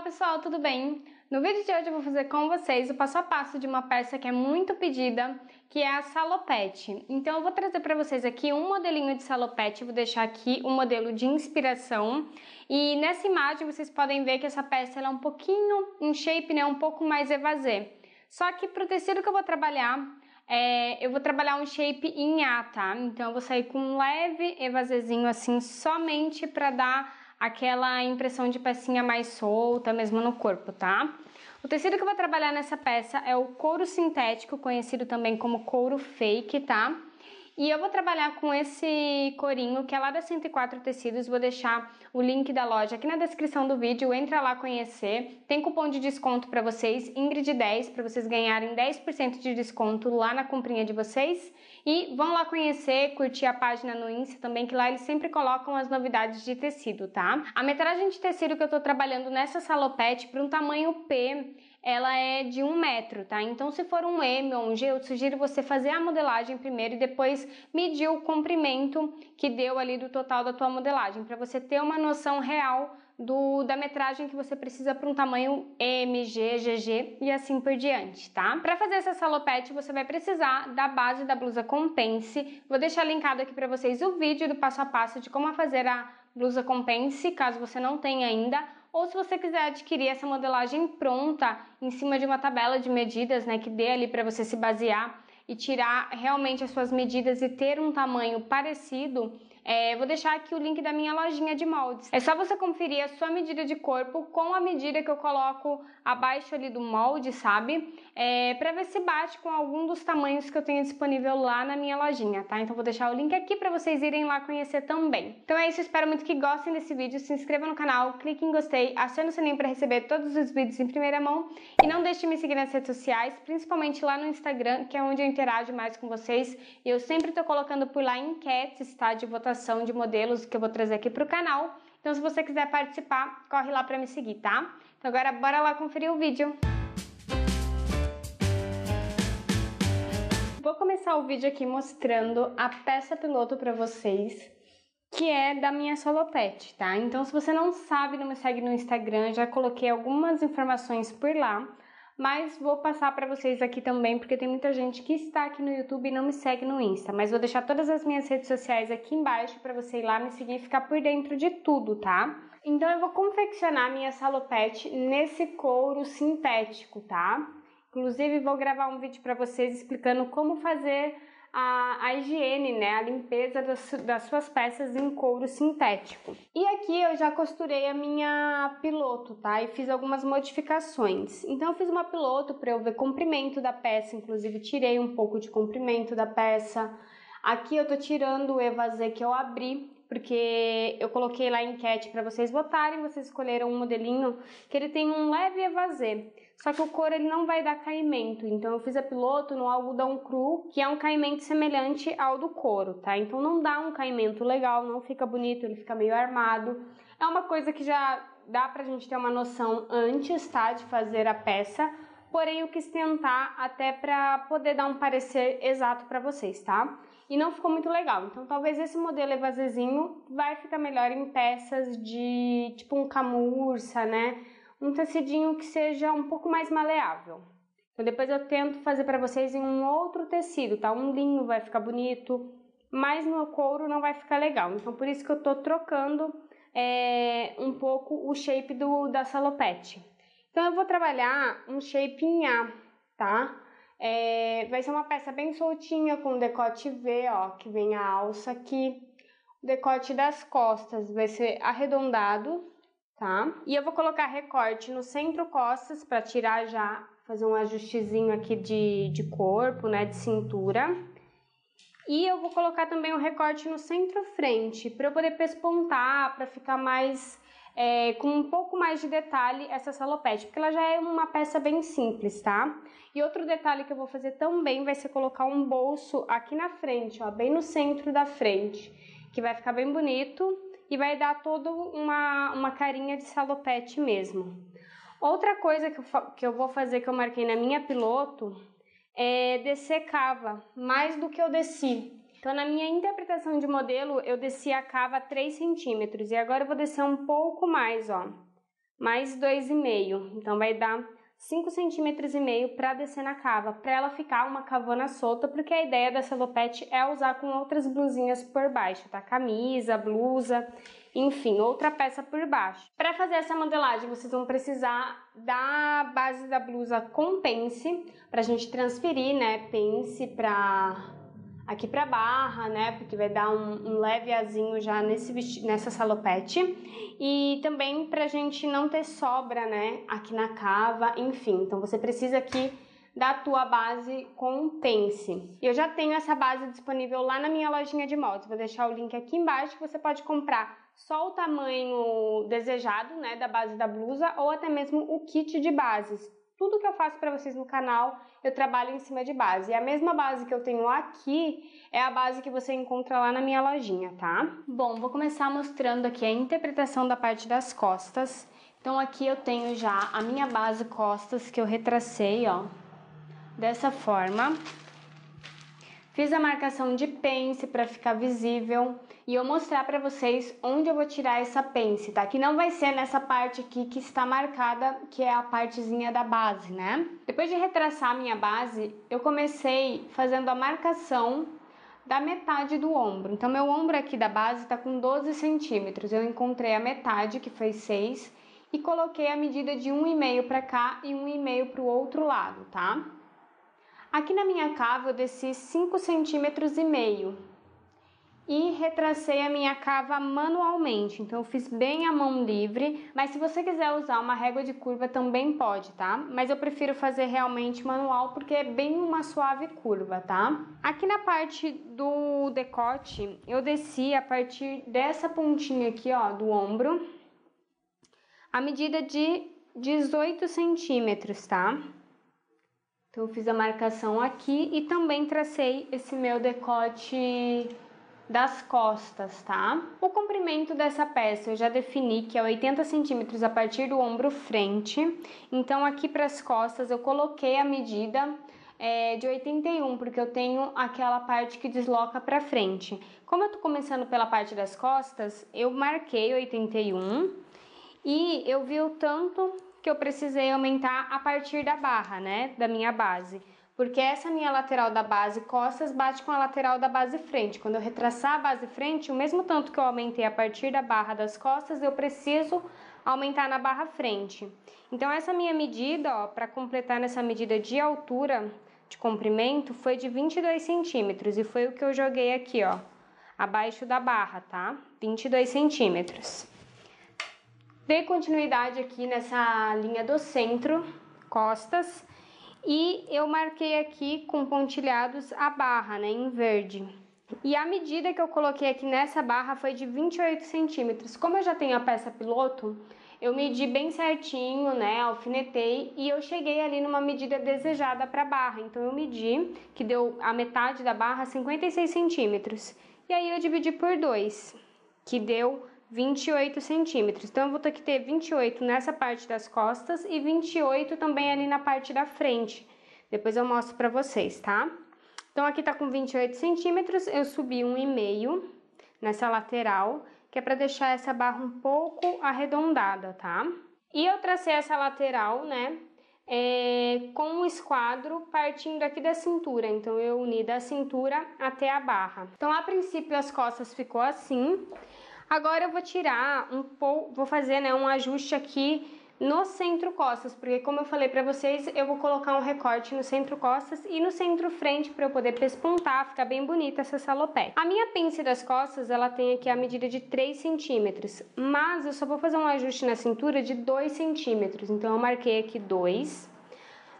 Olá pessoal, tudo bem? No vídeo de hoje eu vou fazer com vocês o passo a passo de uma peça que é muito pedida, que é a salopete. Então eu vou trazer para vocês aqui um modelinho de salopete, vou deixar aqui um modelo de inspiração. E nessa imagem vocês podem ver que essa peça é um pouquinho, em shape, né, um pouco mais evasê. Só que para o tecido que eu vou trabalhar, é, eu vou trabalhar um shape em A, tá? Então eu vou sair com um leve evazêzinho assim, somente para dar aquela impressão de pecinha mais solta mesmo no corpo, tá? O tecido que eu vou trabalhar nessa peça é o couro sintético, conhecido também como couro fake, tá? E eu vou trabalhar com esse corinho que é lá da 104 Tecidos, vou deixar o link da loja aqui na descrição do vídeo, entra lá conhecer. Tem cupom de desconto para vocês, Ingrid10, para vocês ganharem 10% de desconto lá na comprinha de vocês. E vão lá conhecer, curtir a página no Insta também, que lá eles sempre colocam as novidades de tecido, tá? A metragem de tecido que eu tô trabalhando nessa salopete para um tamanho P ela é de um metro, tá? Então, se for um M ou um G, eu sugiro você fazer a modelagem primeiro e depois medir o comprimento que deu ali do total da tua modelagem, para você ter uma noção real do, da metragem que você precisa para um tamanho M, G, GG e assim por diante, tá? Para fazer essa salopete, você vai precisar da base da blusa Compense. Vou deixar linkado aqui para vocês o vídeo do passo a passo de como fazer a blusa Compense, caso você não tenha ainda ou se você quiser adquirir essa modelagem pronta em cima de uma tabela de medidas, né, que dê ali para você se basear e tirar realmente as suas medidas e ter um tamanho parecido, é, vou deixar aqui o link da minha lojinha de moldes. É só você conferir a sua medida de corpo com a medida que eu coloco abaixo ali do molde, sabe? É, para ver se bate com algum dos tamanhos que eu tenho disponível lá na minha lojinha, tá? Então vou deixar o link aqui para vocês irem lá conhecer também. Então é isso, espero muito que gostem desse vídeo, se inscreva no canal, clique em gostei, acione o sininho para receber todos os vídeos em primeira mão e não deixe de me seguir nas redes sociais, principalmente lá no Instagram, que é onde eu interajo mais com vocês e eu sempre tô colocando por lá enquetes, tá? De votação de modelos que eu vou trazer aqui para o canal. Então, se você quiser participar, corre lá para me seguir, tá? Então, agora bora lá conferir o vídeo. Vou começar o vídeo aqui mostrando a peça piloto para vocês, que é da minha solopete, tá? Então, se você não sabe, não me segue no Instagram, já coloquei algumas informações por lá mas vou passar para vocês aqui também, porque tem muita gente que está aqui no YouTube e não me segue no Insta, mas vou deixar todas as minhas redes sociais aqui embaixo para você ir lá me seguir e ficar por dentro de tudo, tá? Então eu vou confeccionar minha salopete nesse couro sintético, tá? Inclusive vou gravar um vídeo para vocês explicando como fazer a, a higiene, né, a limpeza das, das suas peças em couro sintético. E aqui eu já costurei a minha piloto, tá? E fiz algumas modificações. Então eu fiz uma piloto para eu ver comprimento da peça, inclusive tirei um pouco de comprimento da peça. Aqui eu tô tirando o evasê que eu abri porque eu coloquei lá a enquete para vocês votarem, vocês escolheram um modelinho que ele tem um leve evasê, só que o couro ele não vai dar caimento, então eu fiz a piloto no algodão cru, que é um caimento semelhante ao do couro, tá? Então não dá um caimento legal, não fica bonito, ele fica meio armado. É uma coisa que já dá pra gente ter uma noção antes, tá, de fazer a peça, porém eu quis tentar até para poder dar um parecer exato para vocês, tá? e não ficou muito legal. Então talvez esse modelo evasezinho vai ficar melhor em peças de tipo um camurça, né? Um tecidinho que seja um pouco mais maleável. Então depois eu tento fazer para vocês em um outro tecido, tá? Um linho vai ficar bonito, mas no couro não vai ficar legal. Então por isso que eu tô trocando é, um pouco o shape do, da salopete. Então eu vou trabalhar um shape em A, tá? É, vai ser uma peça bem soltinha com decote V, ó, que vem a alça aqui. O decote das costas vai ser arredondado, tá? E eu vou colocar recorte no centro costas para tirar já, fazer um ajustezinho aqui de, de corpo, né, de cintura. E eu vou colocar também o um recorte no centro frente, para eu poder pespontar, para ficar mais é, com um pouco mais de detalhe essa salopete, porque ela já é uma peça bem simples, tá? E outro detalhe que eu vou fazer também vai ser colocar um bolso aqui na frente, ó, bem no centro da frente, que vai ficar bem bonito e vai dar toda uma, uma carinha de salopete mesmo. Outra coisa que eu, que eu vou fazer que eu marquei na minha piloto é descer cava, mais do que eu desci. Então, na minha interpretação de modelo, eu desci a cava 3 centímetros e agora eu vou descer um pouco mais, ó. mais 2,5. Então vai dar 5 centímetros e meio para descer na cava, para ela ficar uma cavona solta, porque a ideia da celopete é usar com outras blusinhas por baixo, tá? Camisa, blusa, enfim, outra peça por baixo. Para fazer essa modelagem, vocês vão precisar da base da blusa com pence, pra gente transferir, né, pence para aqui para barra, né? Porque vai dar um, um leve azinho já nesse nessa salopete. E também pra gente não ter sobra, né? Aqui na cava, enfim. Então você precisa aqui da tua base com pence. Eu já tenho essa base disponível lá na minha lojinha de motos. Vou deixar o link aqui embaixo que você pode comprar só o tamanho desejado, né, da base da blusa ou até mesmo o kit de bases. Tudo que eu faço para vocês no canal, eu trabalho em cima de base. E a mesma base que eu tenho aqui é a base que você encontra lá na minha lojinha, tá? Bom, vou começar mostrando aqui a interpretação da parte das costas. Então aqui eu tenho já a minha base costas que eu retracei, ó, dessa forma. Fiz a marcação de pence para ficar visível e eu mostrar para vocês onde eu vou tirar essa pence, tá? Que não vai ser nessa parte aqui que está marcada, que é a partezinha da base, né? Depois de retraçar a minha base, eu comecei fazendo a marcação da metade do ombro. Então, meu ombro aqui da base tá com 12 centímetros. Eu encontrei a metade, que foi 6, e coloquei a medida de 1,5 para cá e 1,5 para o outro lado, tá? Aqui na minha cava eu desci 5 centímetros e meio e retracei a minha cava manualmente. Então eu fiz bem a mão livre, mas se você quiser usar uma régua de curva também pode, tá? Mas eu prefiro fazer realmente manual porque é bem uma suave curva, tá? Aqui na parte do decote, eu desci a partir dessa pontinha aqui, ó, do ombro, a medida de 18 centímetros, tá? Então eu fiz a marcação aqui e também tracei esse meu decote das costas, tá? O comprimento dessa peça eu já defini que é 80 centímetros a partir do ombro frente. Então aqui para as costas eu coloquei a medida é, de 81, porque eu tenho aquela parte que desloca para frente. Como eu tô começando pela parte das costas, eu marquei 81 e eu vi o tanto que eu precisei aumentar a partir da barra, né, da minha base porque essa minha lateral da base costas bate com a lateral da base frente. Quando eu retraçar a base frente, o mesmo tanto que eu aumentei a partir da barra das costas, eu preciso aumentar na barra frente. Então essa minha medida, ó, para completar nessa medida de altura de comprimento, foi de 22 centímetros e foi o que eu joguei aqui, ó, abaixo da barra, tá? 22 centímetros. Dei continuidade aqui nessa linha do centro, costas, e eu marquei aqui com pontilhados a barra, né, em verde. E a medida que eu coloquei aqui nessa barra foi de 28 centímetros. Como eu já tenho a peça piloto, eu medi bem certinho, né, alfinetei e eu cheguei ali numa medida desejada para barra. Então eu medi, que deu a metade da barra, 56 centímetros. E aí eu dividi por 2, que deu 28 centímetros. Então, eu vou ter que ter 28 nessa parte das costas e 28 também ali na parte da frente. Depois eu mostro pra vocês, tá? Então, aqui tá com 28 centímetros, eu subi um e meio nessa lateral, que é pra deixar essa barra um pouco arredondada, tá? E eu tracei essa lateral, né, é, com um esquadro partindo aqui da cintura. Então, eu uni da cintura até a barra. Então, a princípio, as costas ficou assim. Agora eu vou tirar um pouco, vou fazer né, um ajuste aqui no centro costas, porque como eu falei para vocês, eu vou colocar um recorte no centro costas e no centro frente para eu poder pespontar, ficar bem bonita essa salopete. A minha pence das costas, ela tem aqui a medida de 3 centímetros, mas eu só vou fazer um ajuste na cintura de 2 centímetros, então eu marquei aqui 2.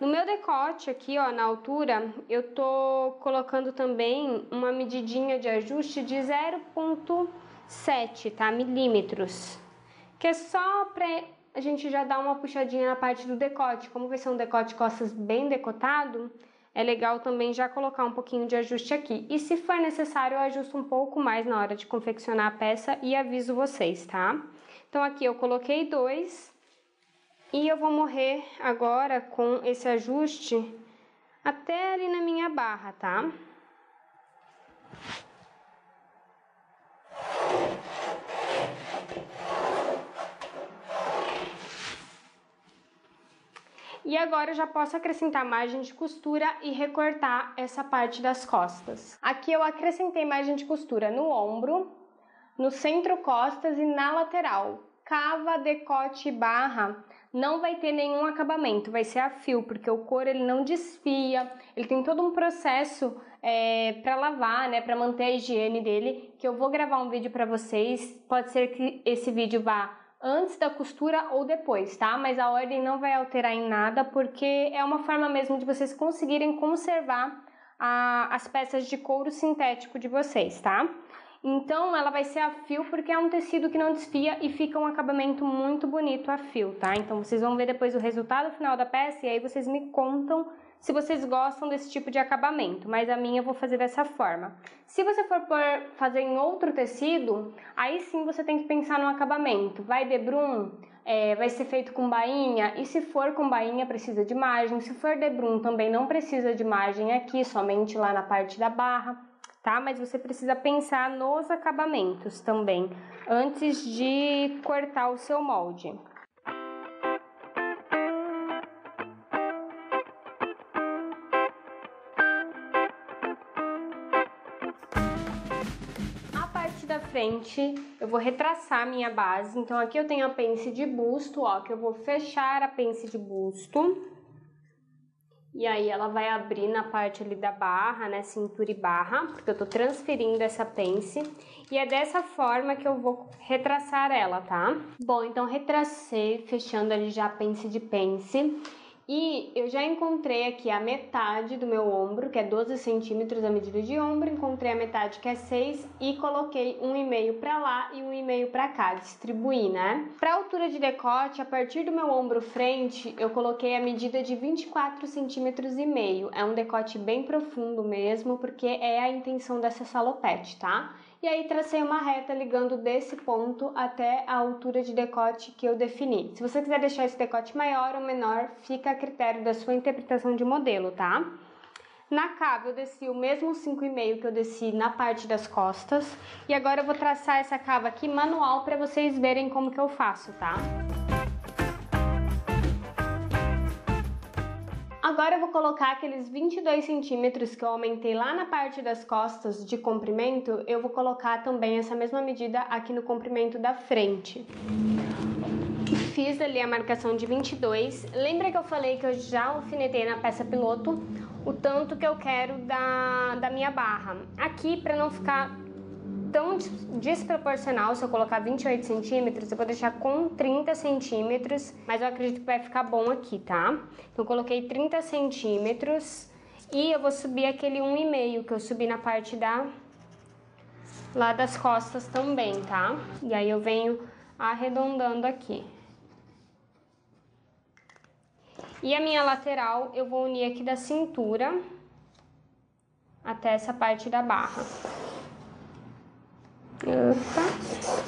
No meu decote aqui, ó, na altura, eu tô colocando também uma medidinha de ajuste de 0,5 7, tá? Milímetros. Que é só pra a gente já dar uma puxadinha na parte do decote. Como vai ser um decote costas bem decotado, é legal também já colocar um pouquinho de ajuste aqui. E se for necessário, eu ajusto um pouco mais na hora de confeccionar a peça e aviso vocês, tá? Então aqui eu coloquei dois e eu vou morrer agora com esse ajuste até ali na minha barra, tá? E agora eu já posso acrescentar margem de costura e recortar essa parte das costas. Aqui eu acrescentei margem de costura no ombro, no centro costas e na lateral. Cava, decote e barra não vai ter nenhum acabamento, vai ser a fio, porque o couro ele não desfia, ele tem todo um processo é, para lavar, né, para manter a higiene dele, que eu vou gravar um vídeo para vocês, pode ser que esse vídeo vá antes da costura ou depois, tá? Mas a ordem não vai alterar em nada porque é uma forma mesmo de vocês conseguirem conservar a, as peças de couro sintético de vocês, tá? Então ela vai ser a fio porque é um tecido que não desfia e fica um acabamento muito bonito a fio, tá? Então vocês vão ver depois o resultado final da peça e aí vocês me contam se vocês gostam desse tipo de acabamento, mas a minha eu vou fazer dessa forma. Se você for fazer em outro tecido, aí sim você tem que pensar no acabamento. Vai debrum, é, vai ser feito com bainha, e se for com bainha precisa de margem, se for debrum também não precisa de margem aqui, somente lá na parte da barra, tá? Mas você precisa pensar nos acabamentos também, antes de cortar o seu molde. Frente, eu vou retraçar a minha base. Então, aqui eu tenho a pence de busto, ó, que eu vou fechar a pence de busto. E aí, ela vai abrir na parte ali da barra, né, cintura e barra, porque eu tô transferindo essa pence. E é dessa forma que eu vou retraçar ela, tá? Bom, então retracei, fechando ali já a pence de pence. E eu já encontrei aqui a metade do meu ombro, que é 12 centímetros a medida de ombro, encontrei a metade que é 6 e coloquei um e meio para lá e um e meio para cá, distribuí, né? Para altura de decote, a partir do meu ombro frente, eu coloquei a medida de 24 centímetros e meio. É um decote bem profundo mesmo, porque é a intenção dessa salopete, tá? E aí tracei uma reta ligando desse ponto até a altura de decote que eu defini. Se você quiser deixar esse decote maior ou menor, fica a critério da sua interpretação de modelo, tá? Na cava eu desci o mesmo 5,5 que eu desci na parte das costas e agora eu vou traçar essa cava aqui manual para vocês verem como que eu faço, tá? Agora eu vou colocar aqueles 22 centímetros que eu aumentei lá na parte das costas de comprimento, eu vou colocar também essa mesma medida aqui no comprimento da frente. Fiz ali a marcação de 22. Lembra que eu falei que eu já alfinetei na peça piloto o tanto que eu quero da, da minha barra. Aqui, para não ficar tão desproporcional se eu colocar 28 centímetros, eu vou deixar com 30 centímetros, mas eu acredito que vai ficar bom aqui, tá? Então, coloquei 30 centímetros e eu vou subir aquele 1,5 que eu subi na parte da lá das costas também, tá? E aí eu venho arredondando aqui. E a minha lateral eu vou unir aqui da cintura até essa parte da barra. 有吧。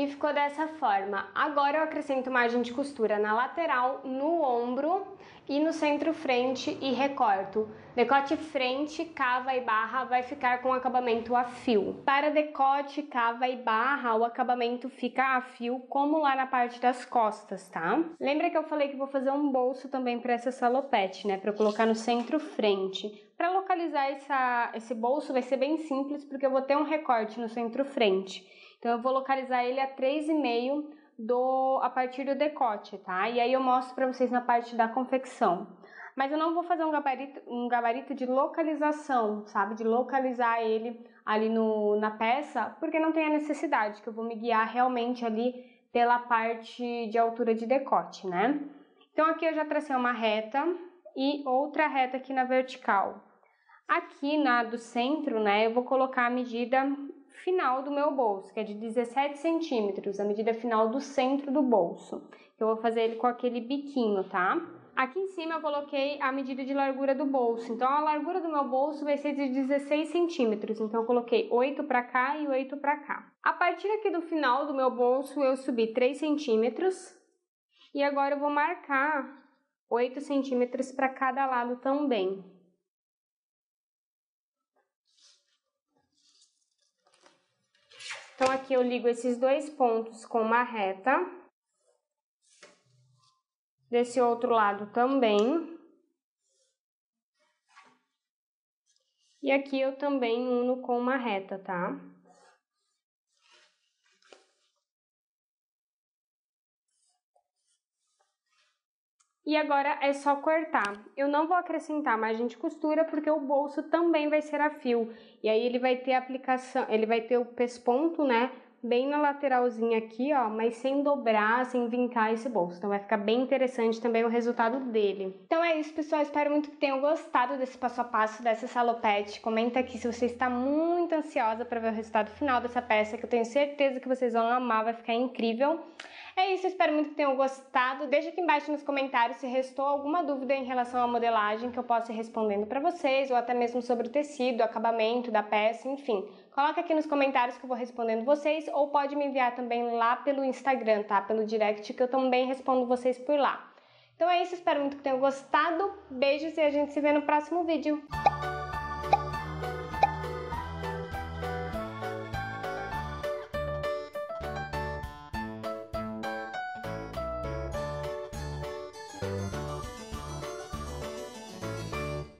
E ficou dessa forma. Agora eu acrescento margem de costura na lateral, no ombro e no centro frente e recorto. Decote frente, cava e barra vai ficar com acabamento a fio. Para decote, cava e barra, o acabamento fica a fio, como lá na parte das costas, tá? Lembra que eu falei que vou fazer um bolso também para essa salopete, né? Para colocar no centro frente. Para localizar essa, esse bolso vai ser bem simples, porque eu vou ter um recorte no centro frente. Então eu vou localizar ele a 3,5 do a partir do decote, tá? E aí eu mostro para vocês na parte da confecção. Mas eu não vou fazer um gabarito, um gabarito de localização, sabe? De localizar ele ali no, na peça, porque não tem a necessidade, que eu vou me guiar realmente ali pela parte de altura de decote, né? Então aqui eu já tracei uma reta e outra reta aqui na vertical. Aqui na do centro, né, eu vou colocar a medida final do meu bolso, que é de 17 centímetros, a medida final do centro do bolso. Eu vou fazer ele com aquele biquinho, tá? Aqui em cima eu coloquei a medida de largura do bolso, então a largura do meu bolso vai ser de 16 centímetros, então eu coloquei 8 para cá e 8 para cá. A partir aqui do final do meu bolso eu subi 3 centímetros e agora eu vou marcar 8 centímetros para cada lado também. Então, aqui eu ligo esses dois pontos com uma reta. Desse outro lado também. E aqui eu também uno com uma reta, tá? E agora é só cortar. Eu não vou acrescentar margem de costura porque o bolso também vai ser a fio. E aí ele vai ter aplicação, ele vai ter o pesponto, né, bem na lateralzinha aqui, ó, mas sem dobrar, sem vincar esse bolso. Então vai ficar bem interessante também o resultado dele. Então é isso, pessoal. Espero muito que tenham gostado desse passo a passo dessa salopete. Comenta aqui se você está muito ansiosa para ver o resultado final dessa peça, que eu tenho certeza que vocês vão amar, vai ficar incrível. É isso, espero muito que tenham gostado. Deixa aqui embaixo nos comentários se restou alguma dúvida em relação à modelagem que eu possa ir respondendo para vocês, ou até mesmo sobre o tecido, o acabamento da peça, enfim. Coloca aqui nos comentários que eu vou respondendo vocês, ou pode me enviar também lá pelo Instagram, tá? Pelo direct, que eu também respondo vocês por lá. Então é isso, espero muito que tenham gostado. Beijos e a gente se vê no próximo vídeo.